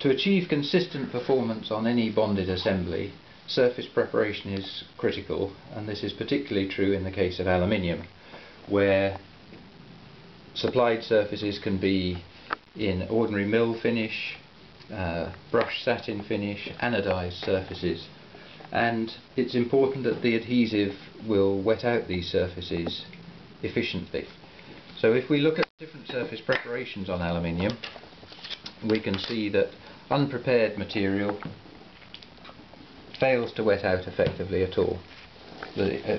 To achieve consistent performance on any bonded assembly, surface preparation is critical and this is particularly true in the case of aluminium where supplied surfaces can be in ordinary mill finish, uh, brush satin finish, anodized surfaces and it's important that the adhesive will wet out these surfaces efficiently. So if we look at different surface preparations on aluminium we can see that unprepared material fails to wet out effectively at all. The uh,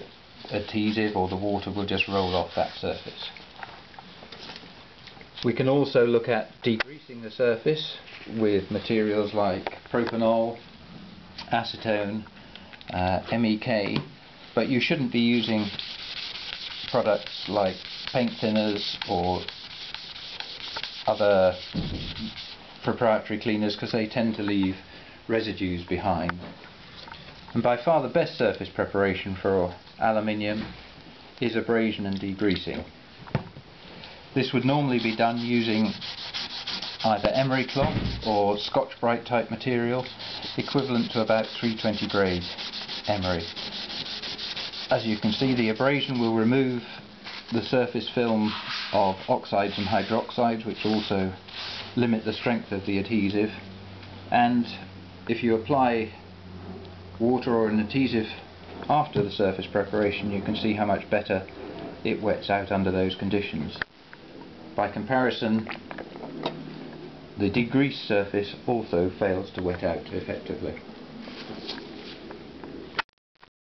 adhesive or the water will just roll off that surface. We can also look at degreasing the surface with materials like propanol, acetone, uh, MEK, but you shouldn't be using products like paint thinners or other proprietary cleaners because they tend to leave residues behind. And by far the best surface preparation for aluminium is abrasion and degreasing. This would normally be done using either emery cloth or Scotch-Brite type material equivalent to about 320 grade emery. As you can see the abrasion will remove the surface film of oxides and hydroxides which also limit the strength of the adhesive and if you apply water or an adhesive after the surface preparation you can see how much better it wets out under those conditions. By comparison the degreased surface also fails to wet out effectively.